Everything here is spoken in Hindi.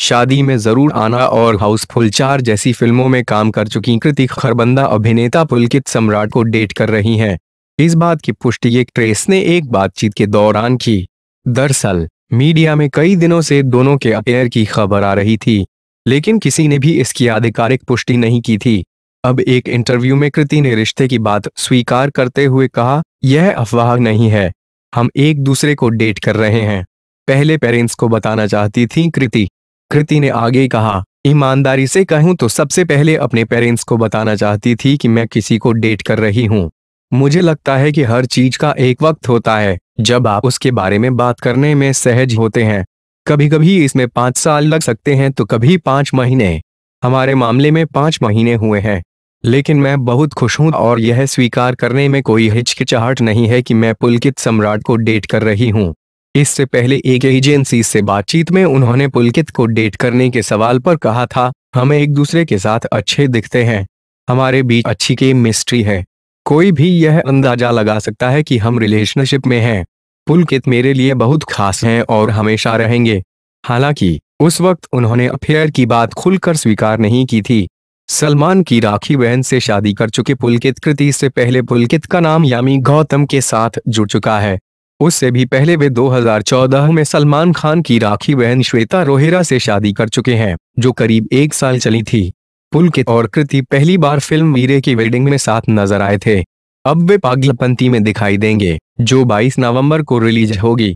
शादी में ज़रूर आना और हाउसफुल चार जैसी फ़िल्मों में काम कर चुकी कृति खरबंदा अभिनेता पुलकित सम्राट को डेट कर रही हैं। इस बात की पुष्टि एक ट्रेस ने एक बातचीत के दौरान की। दरअसल, मीडिया में कई दिनों से दोनों के अफेयर की खबर आ रही थी, लेकिन किसी ने भी इसकी आधिकारिक पुष्टि नहीं की थी। अब एक इंटरव्यू में कृति ने रिश्ते की बात स्वीकार करते हुए कहा, यह अफवाह नहीं है। हम एक दूसरे को डेट कर रहे हैं। पहले पेरेंट्स को बताना चाहती थी कृति। कृति ने आगे कहा, ईमानदारी से कहूँ तो सबसे पहले अपने पेरेंट्स को बताना चाहती थी कि मैं किसी को डेट कर रही हूँ। मुझे लगता है कि हर चीज़ का एक वक्त होता है, जब आप उसके बारे में बात करने में सहज होते हैं। कभी कभी इसमें पाँच साल लग सकते हैं तो कभी पाँच महीने। हमारे मामले में पाँच महीने हुए हैं। लेकिन मैं बहुत खुश हूँ और यह स्वीकार करने में कोई हिचकिचाहट नहीं है कि मैं पुलकित सम्राट को डेट कर रही हूँ। इससे पहले एक एजेंसी से बातचीत में उन्होंने पुलकित को डेट करने के सवाल पर कहा था, हम एक दूसरे के साथ अच्छे दिखते हैं। हमारे बीच अच्छी के मिस्ट्री है। कोई भी यह अंदाज़ा लगा सकता है कि हम रिलेशनशिप में हैं। पुलकित मेरे लिए बहुत खास हैं और हमेशा रहेंगे। हालाँकि, उस वक्त उन्होंने अफेयर की बात खुलकर स्वीकार नहीं की थी। सलमान की राखी बहन से शादी कर चुके पुलकित कृति से पहले पुलकित का नाम यामी गौतम के साथ जुड़ चुका है। उससे भी पहले वे 2014 में सलमान खान की राखी बहन श्वेता रोहेरा से शादी कर चुके हैं, जो करीब एक साल चली थी। पुलकित और कृति पहली बार फ़िल्म वीरे की वेडिंग में साथ नज़र आए थे। अब वे पागलपंती में दिखाई देंगे, जो 22 नवंबर को रिलीज़ होगी।